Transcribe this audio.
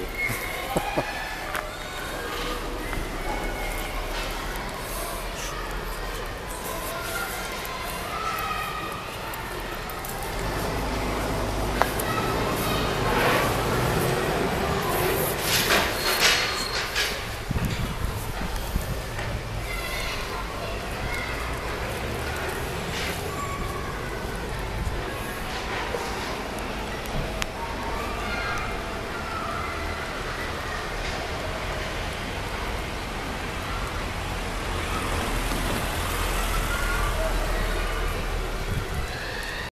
Ha ha ha.